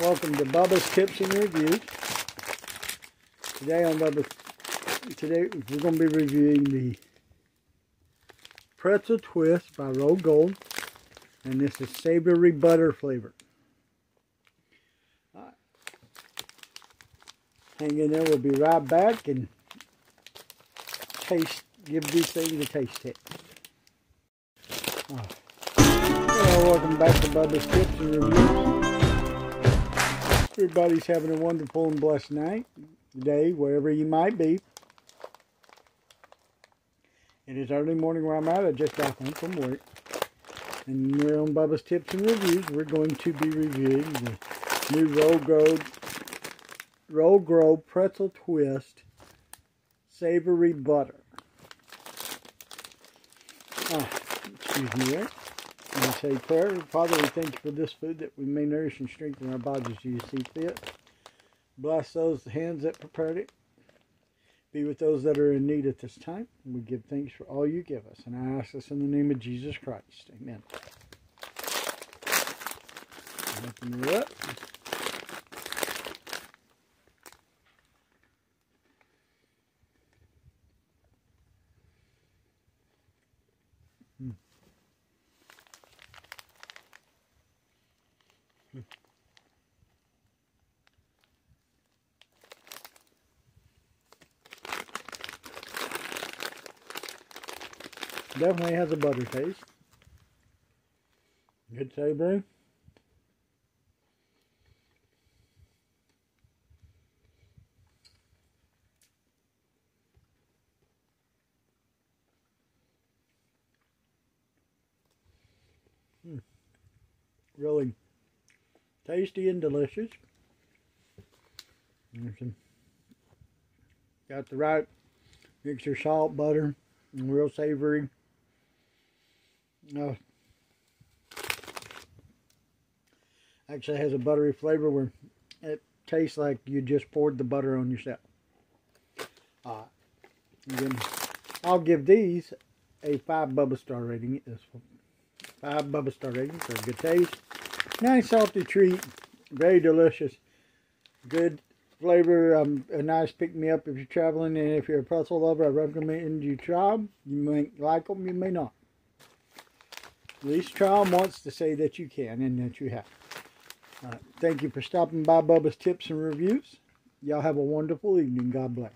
Welcome to Bubba's Tips and Reviews. Today on Bubba's, today we're going to be reviewing the Pretzel Twist by Rold Gold, and this is savory butter flavor. Alright. Hang in there, we'll be right back and taste, give these things a taste test. Well, welcome back to Bubba's Tips and Reviews. Everybody's having a wonderful and blessed night, day, wherever you might be. It is early morning where I'm at. I just got home from work. And we're on Bubba's Tips and Reviews. We're going to be reviewing the new Roll Grow, Roll Pretzel Twist Savory Butter. Ah, excuse me. And I say prayer, Father, we thank you for this food that we may nourish and strengthen our bodies as you see fit. Bless those hands that prepared it. Be with those that are in need at this time. We give thanks for all you give us. And I ask this in the name of Jesus Christ. Amen. Open it up. Hmm. Definitely has a butter taste. Good savory. Hmm. Really tasty and delicious. Got the right mixture salt, butter, and real savory. Uh, actually has a buttery flavor where it tastes like you just poured the butter on yourself. Uh, then I'll give these a 5 Bubba Star rating. This one. 5 Bubba Star rating for good taste. Nice salty treat. Very delicious. Good flavor. Um, a nice pick-me-up if you're traveling. And if you're a pretzel lover, I recommend you try them. You may like them, you may not. At least try them once to say that you can and that you have. thank you for stopping by Bubba's Tips and Reviews. Y'all have a wonderful evening. God bless.